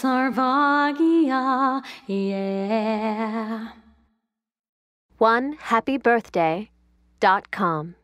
Sarvagia, yeah. One happy birthday dot com.